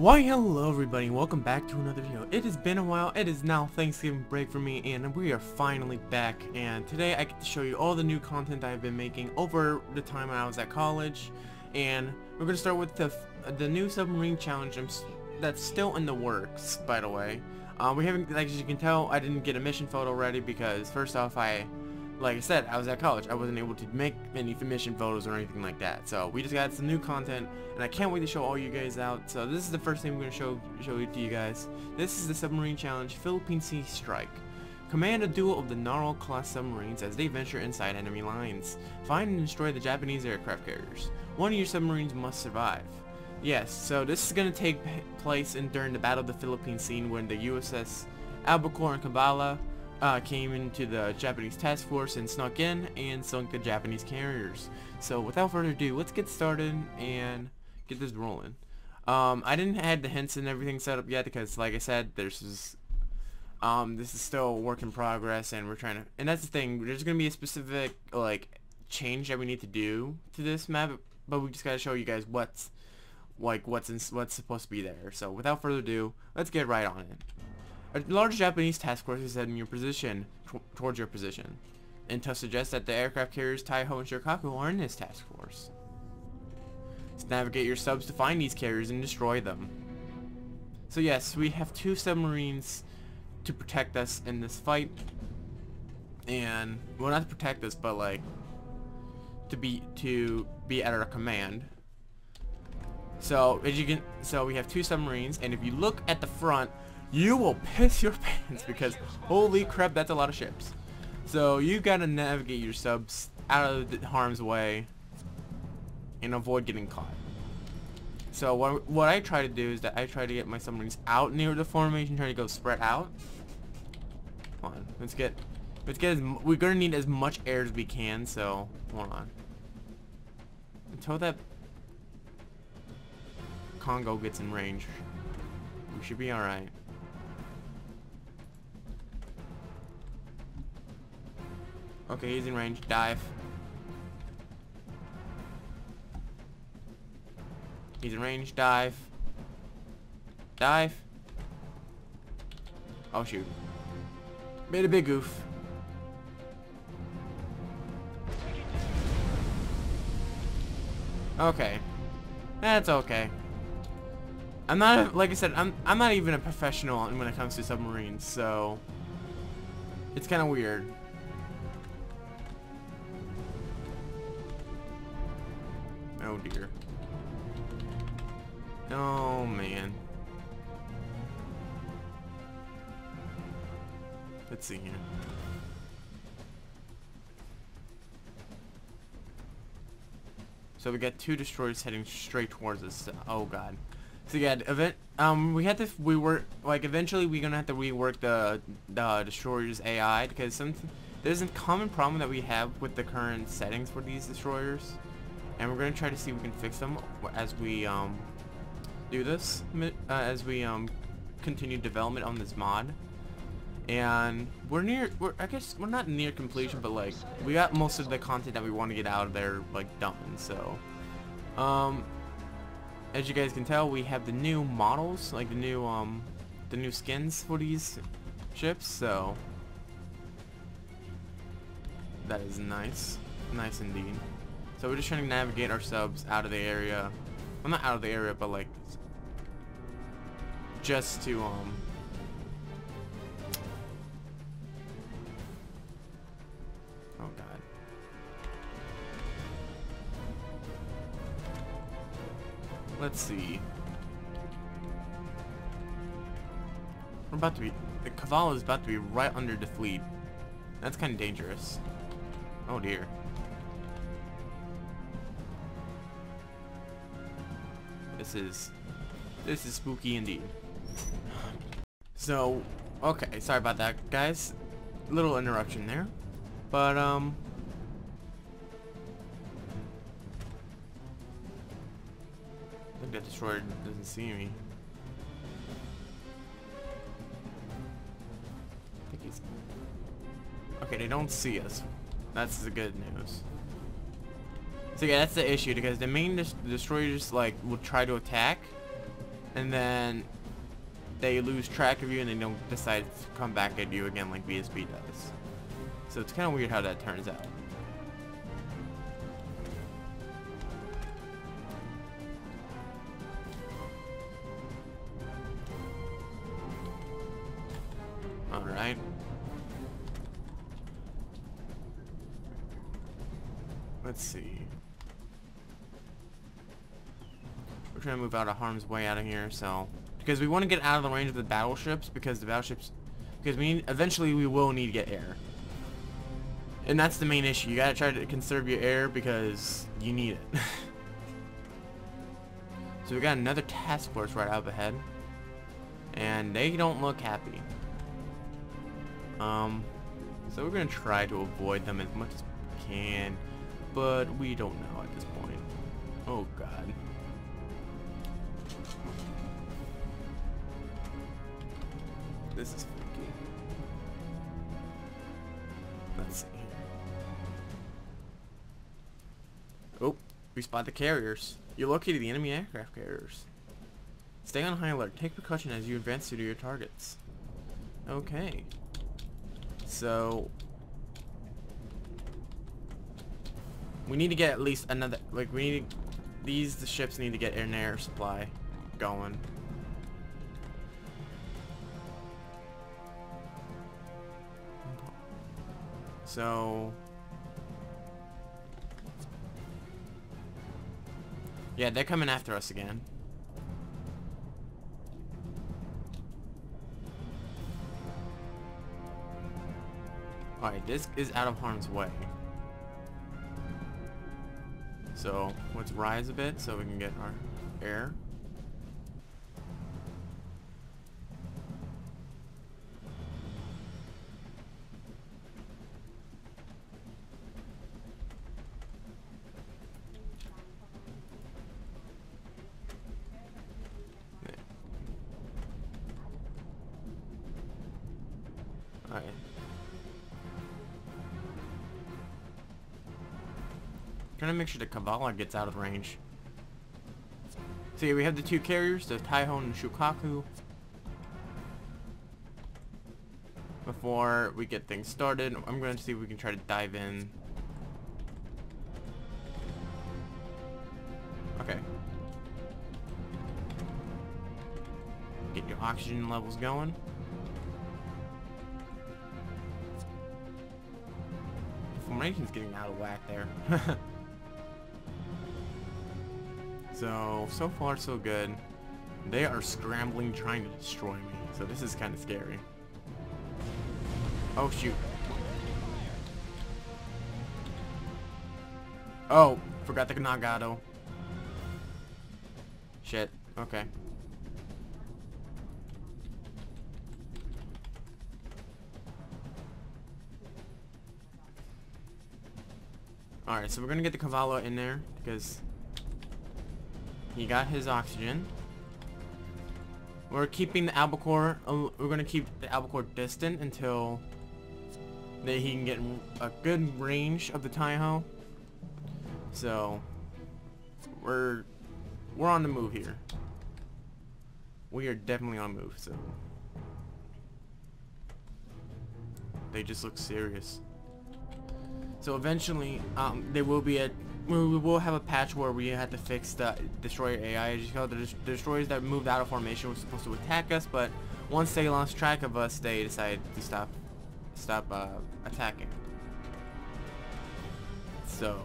Why hello everybody, welcome back to another video. It has been a while, it is now Thanksgiving break for me and we are finally back and today I get to show you all the new content I've been making over the time I was at college and we're going to start with the the new submarine challenge that's still in the works by the way. Uh, we haven't, like as you can tell, I didn't get a mission photo ready because first off I like I said, I was at college. I wasn't able to make any mission photos or anything like that. So we just got some new content, and I can't wait to show all you guys out. So this is the first thing we're going to show show to you guys. This is the Submarine Challenge Philippine Sea Strike. Command a duo of the Narwhal class submarines as they venture inside enemy lines. Find and destroy the Japanese aircraft carriers. One of your submarines must survive. Yes, so this is going to take place in during the Battle of the Philippine scene when the USS Albacore and Cavalla uh, came into the Japanese task force and snuck in and sunk the Japanese carriers. So without further ado, let's get started and get this rolling. Um, I didn't have the hints and everything set up yet because, like I said, this is um, this is still a work in progress, and we're trying to. And that's the thing. There's gonna be a specific like change that we need to do to this map, but we just gotta show you guys what's like what's in, what's supposed to be there. So without further ado, let's get right on it. A large Japanese task force is heading your position towards your position. Intel suggests that the aircraft carriers Taiho and Shirakaku are in this task force. Navigate your subs to find these carriers and destroy them. So yes, we have two submarines to protect us in this fight. And, well not to protect us, but like, to be, to be at our command. So, as you can, so we have two submarines, and if you look at the front, you will piss your pants because holy crap, that's a lot of ships. So you gotta navigate your subs out of harm's way and avoid getting caught. So what, what I try to do is that I try to get my submarines out near the formation, try to go spread out. Hold on, let's get, let's get as, we're gonna need as much air as we can, so hold on. Until that Kongo gets in range, we should be alright. Okay, he's in range. Dive. He's in range. Dive. Dive. Oh, shoot. Made a big goof. Okay. That's okay. I'm not, like I said, I'm, I'm not even a professional when it comes to submarines, so... It's kind of weird. Dear. Oh man. Let's see here. So we got two destroyers heading straight towards us. Oh god. So yeah, event. Um, we had to. We were like eventually we're gonna have to rework the the destroyers AI because some there's a common problem that we have with the current settings for these destroyers and we're gonna try to see if we can fix them as we um, do this uh, as we um, continue development on this mod. And we're near we're I guess we're not near completion but like we got most of the content that we want to get out of there like done so. Um as you guys can tell we have the new models like the new um the new skins for these ships so. That is nice. Nice indeed so we're just trying to navigate our subs out of the area. Well, not out of the area, but like just to um Oh god. Let's see. We're about to be the Cavalla is about to be right under the fleet. That's kind of dangerous. Oh dear. This is this is spooky indeed. So, okay, sorry about that, guys. Little interruption there, but um. I think that destroyer doesn't see me. I think he's. Okay, they don't see us. That's the good news. So yeah, that's the issue because the main des destroyers like will try to attack, and then they lose track of you and they don't decide to come back at you again like BSB does. So it's kind of weird how that turns out. Move out of harm's way out of here, so... Because we want to get out of the range of the battleships, because the battleships... Because we need, eventually we will need to get air. And that's the main issue. You gotta try to conserve your air because you need it. so we got another task force right up ahead. And they don't look happy. Um, so we're gonna try to avoid them as much as we can, but we don't know at this point. Oh god. This is freaky. Let's see. Oh, we spot the carriers. You located the enemy aircraft carriers. Stay on high alert. Take precaution as you advance to your targets. Okay. So we need to get at least another like we need these the ships need to get an air supply going. So Yeah, they're coming after us again. Alright, this is out of harm's way. So, let's rise a bit so we can get our air. Make sure the Cavalla gets out of range. So yeah, we have the two carriers, the Taiho and Shokaku. Before we get things started, I'm going to see if we can try to dive in. Okay. Get your oxygen levels going. The formation's getting out of whack there. So, so far so good. They are scrambling trying to destroy me. So this is kind of scary. Oh shoot. Oh, forgot the Nagato. Shit. Okay. Alright, so we're gonna get the Cavalla in there because he got his oxygen. We're keeping the albacore, uh, we're going to keep the albacore distant until that he can get a good range of the Taiho. So, we're, we're on the move here. We are definitely on the move, so. They just look serious. So eventually, um, there will be a we will have a patch where we had to fix the destroyer AI. As you know, the destroyers that moved out of formation were supposed to attack us, but once they lost track of us, they decided to stop stop uh, attacking. So.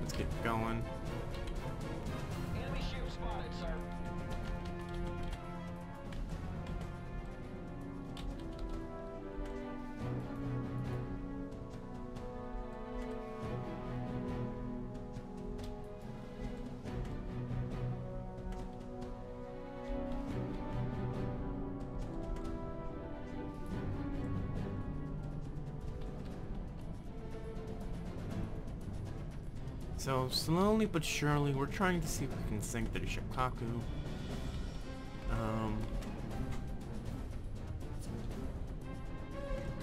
Let's get going. So slowly but surely, we're trying to see if we can sink the Shokaku. Um,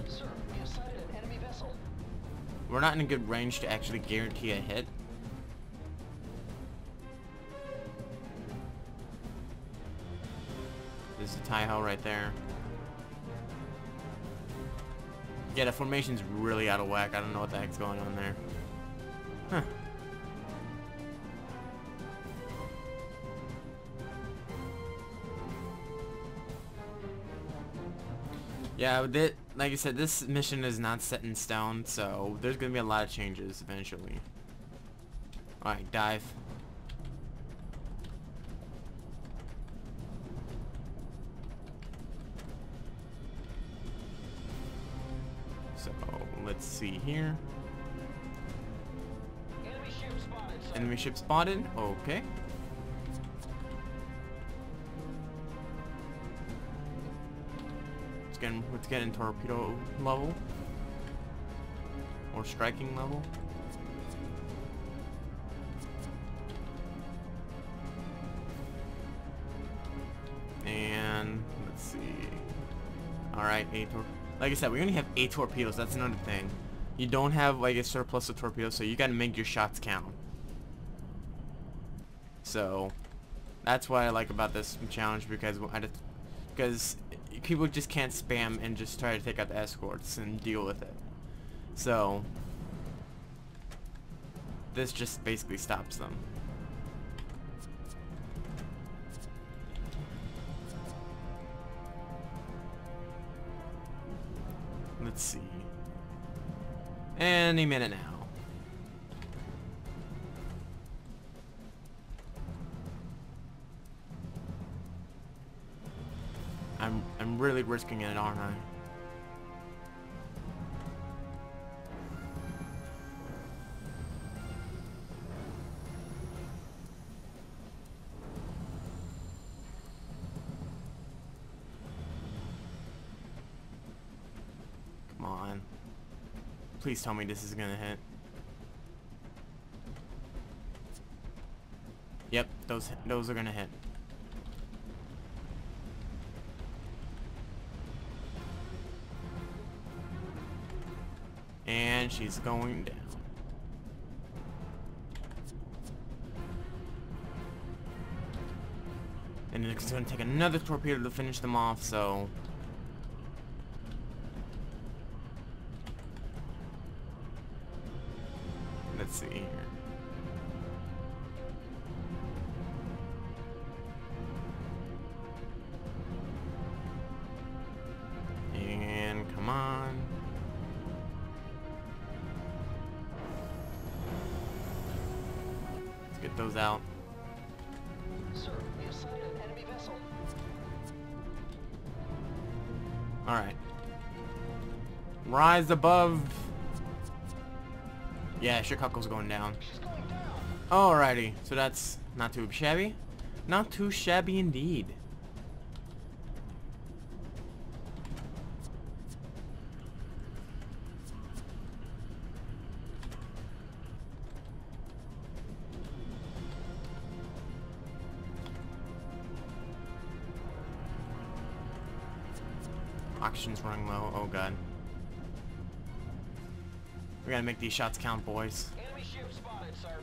Sir, we have sighted an enemy vessel. we're not in a good range to actually guarantee a hit. There's a Taiho right there. Yeah, the formation's really out of whack. I don't know what the heck's going on there. Yeah, that, like I said, this mission is not set in stone, so there's going to be a lot of changes eventually. Alright, dive. So, let's see here. Enemy ship spotted. Enemy ship spotted. Okay. Let's get, in torpedo level. Or striking level. And let's see. Alright, eight tor like I said, we only have eight torpedoes, that's another thing. You don't have like a surplus of torpedoes, so you gotta make your shots count. So that's what I like about this challenge because I just, because people just can't spam and just try to take out the escorts and deal with it. So this just basically stops them. Let's see. Any minute now. I'm I'm really risking it, aren't I? Come on. Please tell me this is gonna hit. Yep, those those are gonna hit. And she's going down. And it's gonna take another torpedo to finish them off, so Those out. Sir, we have sighted an enemy vessel. Alright. Rise above. Yeah, down. Going down. Alrighty, so that's not too shabby. Not too shabby indeed. Oxygen's running low. Oh god. We gotta make these shots count, boys. Enemy ship spotted, sir.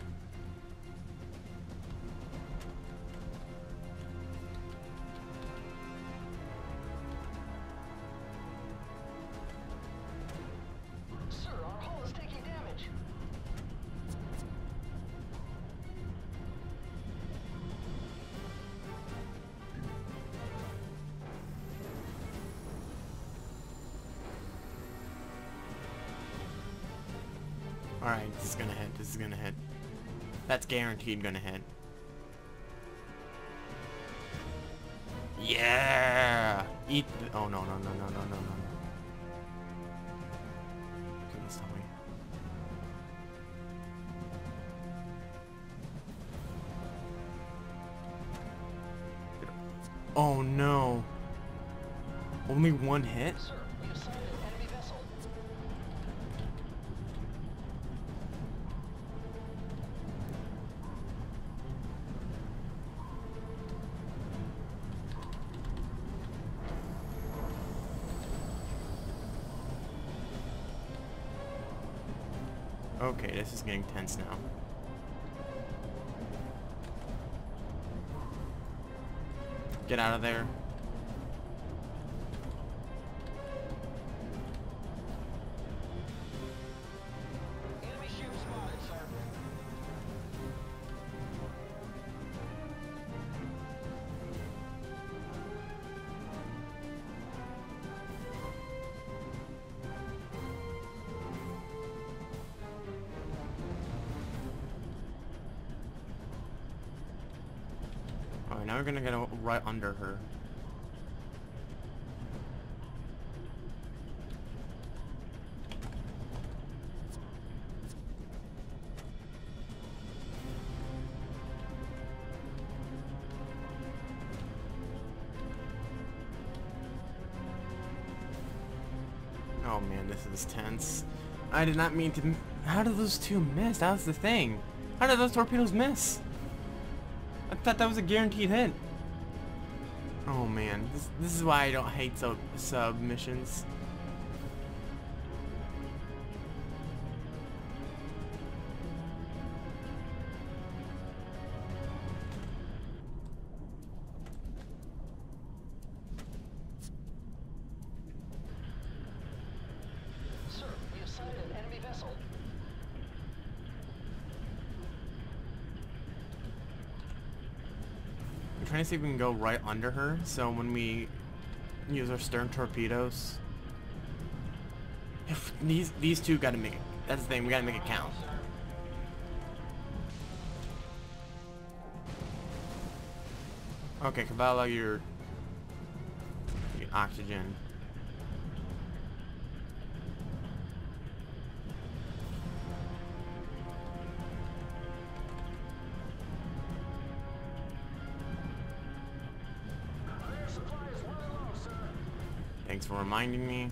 Alright, this is gonna hit. This is gonna hit. That's guaranteed gonna hit. Yeah! Eat Oh, no, no, no, no, no, no, no. Please tell me. Oh, no. Only one hit? Okay, this is getting tense now. Get out of there. We're gonna get right under her. Oh man, this is tense. I did not mean to... How did those two miss? That was the thing. How did those torpedoes miss? Thought that was a guaranteed hit. Oh man, this, this is why I don't hate sub submissions. See if we can go right under her, so when we use our stern torpedoes, if these these two got to make it. That's the thing. We got to make it count. Okay, Cavalla, your your oxygen. For reminding me.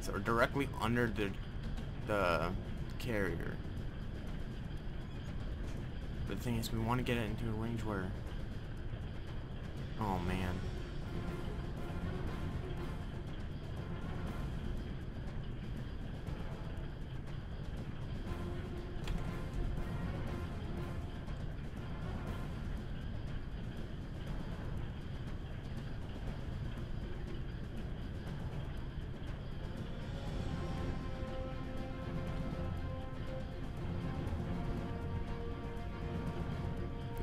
So we're directly under the the carrier. But the thing is, we want to get it into a range where. Oh man.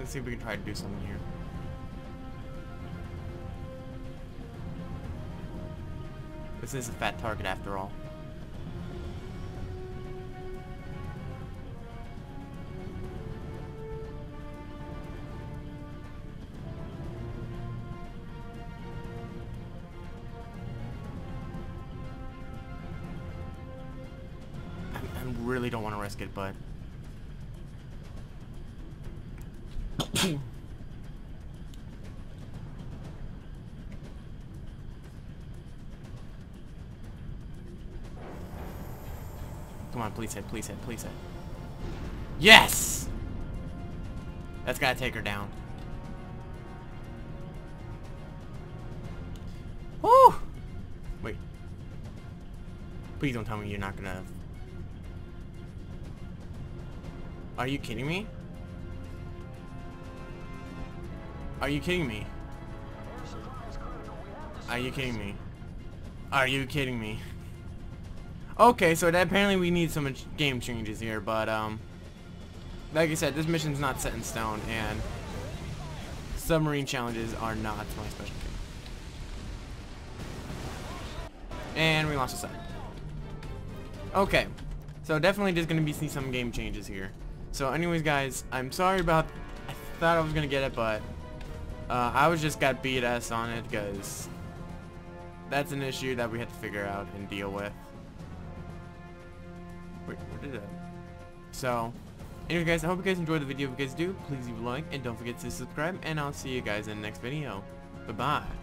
Let's see if we can try to do something here. This is a fat target after all. I, really don't want to risk it, but Come on, please hit, please hit, please hit. Yes! That's gotta take her down. Woo! Wait. Please don't tell me you're not gonna... Are you kidding me? Are you kidding me? Are you kidding me? Are you kidding me? Okay, so that apparently we need some game changes here, but um, like I said, this mission's not set in stone, and submarine challenges are not my specialty. And we lost a side. Okay, so definitely just gonna be see some game changes here. So, anyways, guys, I'm sorry about. I thought I was gonna get it, but uh, I was just got ass on it because that's an issue that we had to figure out and deal with. Where did? So, anyway guys, I hope you guys enjoyed the video. If you guys do, please leave a like and don't forget to subscribe. And I'll see you guys in the next video. Bye-bye.